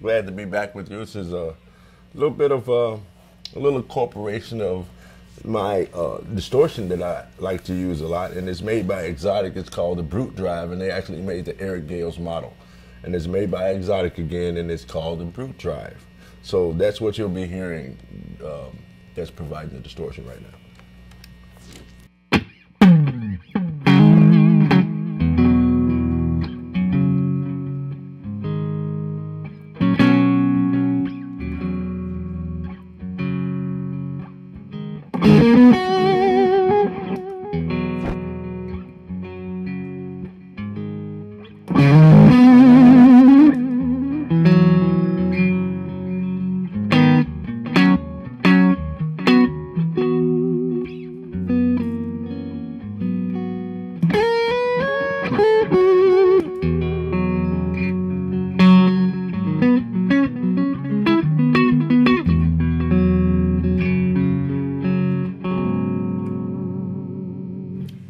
glad to be back with you. This is a little bit of a, a little incorporation of my uh, distortion that I like to use a lot, and it's made by Xotic. It's called the Brute Drive, and they actually made the Eric Gales model, and it's made by Xotic again, and it's called the Brute Drive. So that's what you'll be hearing. Um, that's providing the distortion right now.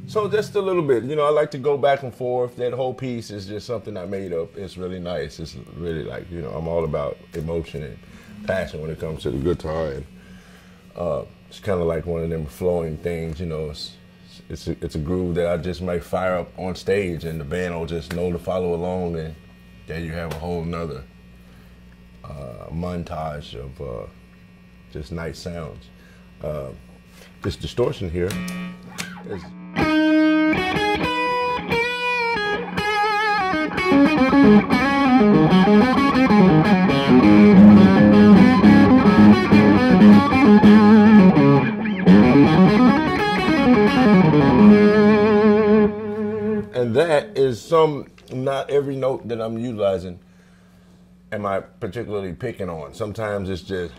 So just a little bit, you know, I like to go back and forth. That whole piece is just something I made up. It's really nice. It's really like, you know, I'm all about emotion and passion when it comes to the guitar. And uh, it's kind of like one of them flowing things, you know. It's it's a, it's a groove that I just might fire up on stage, and the band will just know to follow along, and then you have a whole nother uh, montage of uh, just nice sounds. Uh, this distortion here is. And that is some, not every note that I'm utilizing am I particularly picking on. Sometimes it's just.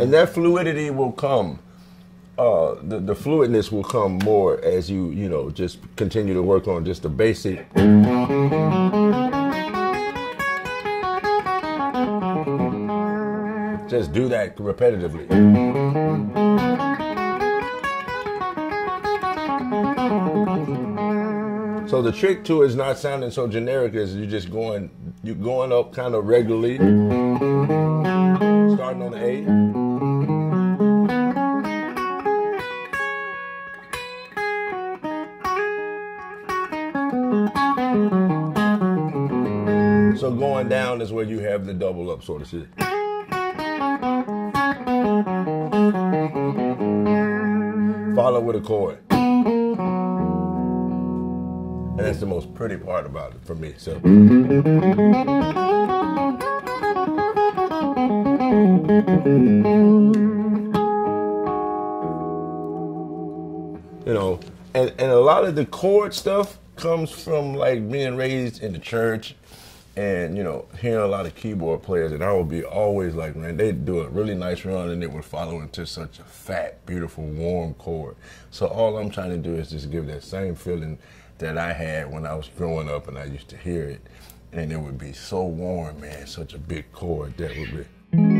And that fluidity will come. Uh, the, the fluidness will come more as you you know just continue to work on just the basic. Just do that repetitively. So the trick to it is not sounding so generic as you're just going you're going up kind of regularly, starting on the A. Going down is where you have the double up, sort of shit. Follow with a chord. And that's the most pretty part about it for me. So you know, and, and a lot of the chord stuff comes from like being raised in the church and you know hearing a lot of keyboard players and i would be always like man they'd do a really nice run and it would follow into such a fat beautiful warm chord. So all i'm trying to do is just give that same feeling that i had when i was growing up and i used to hear it and it would be so warm man such a big chord that would be